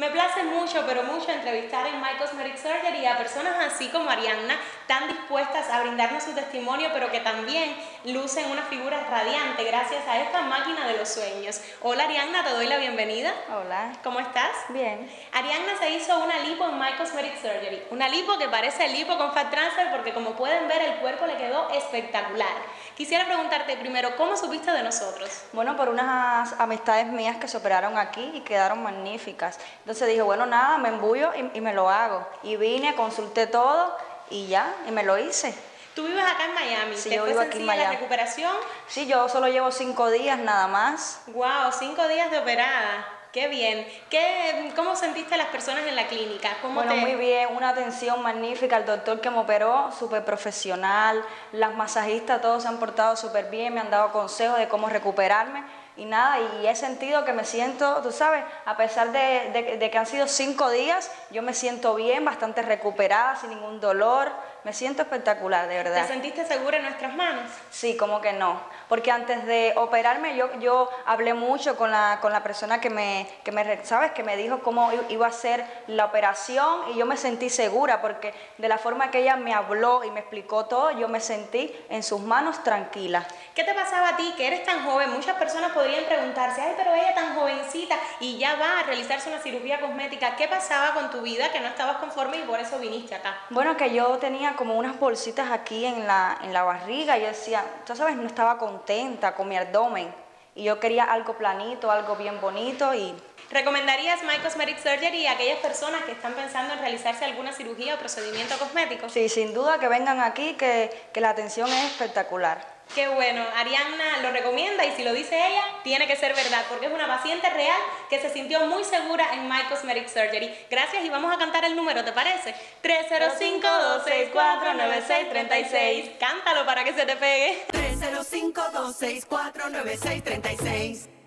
Me place mucho, pero mucho entrevistar en My Cosmetic Surgery a personas así como Arianna, tan dispuestas a brindarnos su testimonio, pero que también lucen una figura radiante gracias a esta máquina de los sueños. Hola Arianna, te doy la bienvenida. Hola. ¿Cómo estás? Bien. Arianna se hizo una lipo en My Cosmetic Surgery. Una lipo que parece lipo con Fat Transfer porque como pueden ver el cuerpo le quedó espectacular. Quisiera preguntarte primero, ¿cómo supiste de nosotros? Bueno, por unas amistades mías que se operaron aquí y quedaron magníficas. Entonces dije, bueno, nada, me embullo y, me lo hago. Y vine, consulté todo y ya, y me lo hice. ¿Tú vives acá en Miami? Sí, yo vivo aquí en Miami. la recuperación? Sí, yo solo llevo cinco días nada más. Wow, cinco días de operada. Qué bien. ¿Qué, ¿Cómo sentiste a las personas en la clínica? bueno, muy bien, una atención magnífica. El doctor que me operó, súper profesional. Las masajistas, todos se han portado súper bien, me han dado consejos de cómo recuperarme y nada, y he sentido que me siento, tú sabes, a pesar de, de, que han sido cinco días, yo me siento bien, bastante recuperada, sin ningún dolor, me siento espectacular, de verdad. ¿Te sentiste segura en nuestras manos? Sí, como que no, porque antes de operarme yo, yo hablé mucho con la, con la persona que me, que me, ¿sabes? Que me dijo cómo iba a ser la operación y yo me sentí segura, porque de la forma que ella me habló y me explicó todo, yo me sentí en sus manos tranquila. ¿Qué te pasaba a ti, que eres tan joven? Muchas personas podrían preguntarse, ay, pero ella tan jovencita y ya va a realizarse una cirugía cosmética, ¿qué pasaba con tu vida que no estabas conforme y por eso viniste acá? Bueno, que yo tenía como unas bolsitas aquí en la, en la barriga y yo decía, tú sabes, no estaba contenta con mi abdomen y yo quería algo planito, algo bien bonito y... ¿Recomendarías My Cosmetic Surgery a aquellas personas que están pensando en realizarse alguna cirugía o procedimiento cosmético? Sí, sin duda que vengan aquí, que, que la atención es espectacular. Qué bueno, Arianna lo recomienda y si lo dice ella, tiene que ser verdad, porque es una paciente real que se sintió muy segura en My Cosmetic Surgery. Gracias y vamos a cantar el número, ¿te parece? 305-264-9636. Cántalo para que se te pegue. 305-264-9636.